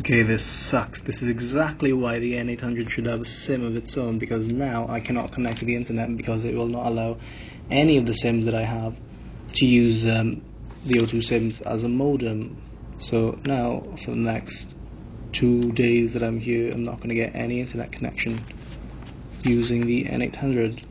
Okay, this sucks. This is exactly why the N800 should have a SIM of its own because now I cannot connect to the internet because it will not allow any of the SIMs that I have to use um, the O2 SIMs as a modem. So now, for the next two days that I'm here, I'm not going to get any internet connection using the N800.